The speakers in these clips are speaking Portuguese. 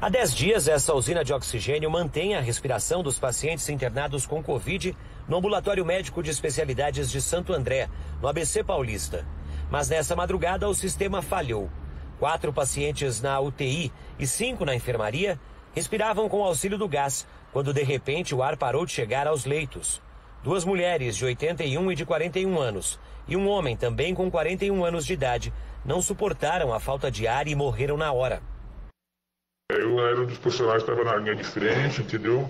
Há 10 dias, essa usina de oxigênio mantém a respiração dos pacientes internados com Covid no Ambulatório Médico de Especialidades de Santo André, no ABC Paulista. Mas nessa madrugada, o sistema falhou. Quatro pacientes na UTI e cinco na enfermaria respiravam com auxílio do gás, quando de repente o ar parou de chegar aos leitos. Duas mulheres de 81 e de 41 anos e um homem também com 41 anos de idade não suportaram a falta de ar e morreram na hora. Eu era um dos profissionais que estava na linha de frente, entendeu?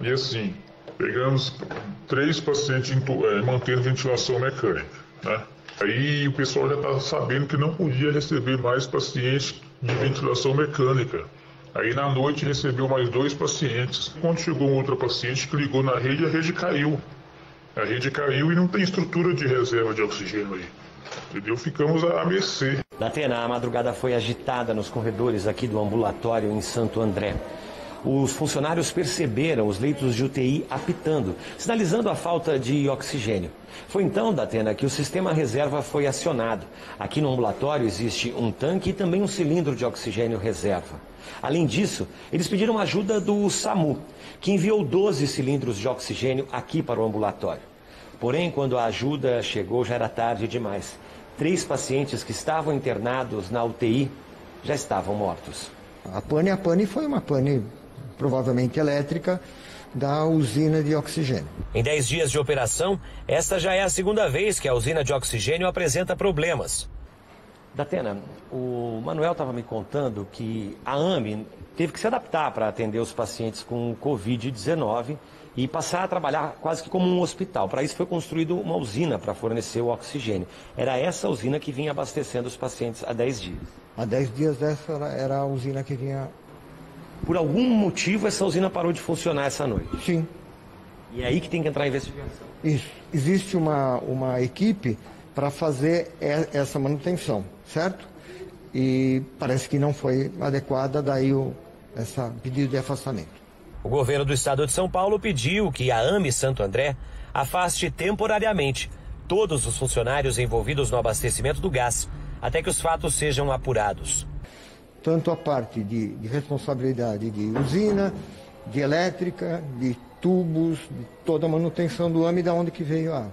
E assim, pegamos três pacientes é, mantendo ventilação mecânica, né? Aí o pessoal já estava sabendo que não podia receber mais pacientes de ventilação mecânica. Aí na noite recebeu mais dois pacientes. Quando chegou um outro paciente que ligou na rede, a rede caiu. A rede caiu e não tem estrutura de reserva de oxigênio aí. Entendeu? Ficamos à mercê. Datena, a madrugada foi agitada nos corredores aqui do ambulatório em Santo André. Os funcionários perceberam os leitos de UTI apitando, sinalizando a falta de oxigênio. Foi então, Datena, que o sistema reserva foi acionado. Aqui no ambulatório existe um tanque e também um cilindro de oxigênio reserva. Além disso, eles pediram ajuda do SAMU, que enviou 12 cilindros de oxigênio aqui para o ambulatório. Porém, quando a ajuda chegou, já era tarde demais três pacientes que estavam internados na UTI já estavam mortos. A pane, a pane foi uma pane provavelmente elétrica da usina de oxigênio. Em 10 dias de operação, esta já é a segunda vez que a usina de oxigênio apresenta problemas. Datena, o Manuel estava me contando que a AME teve que se adaptar para atender os pacientes com Covid-19 e passar a trabalhar quase que como um hospital. Para isso foi construída uma usina para fornecer o oxigênio. Era essa usina que vinha abastecendo os pacientes há 10 dias. Há 10 dias essa era a usina que vinha. Por algum motivo essa usina parou de funcionar essa noite? Sim. E é aí que tem que entrar a investigação. Isso. Existe uma, uma equipe para fazer essa manutenção, certo? E parece que não foi adequada, daí o esse pedido de afastamento. O governo do estado de São Paulo pediu que a AME Santo André afaste temporariamente todos os funcionários envolvidos no abastecimento do gás, até que os fatos sejam apurados. Tanto a parte de, de responsabilidade de usina, de elétrica, de tubos, de toda a manutenção do AME, da onde que veio a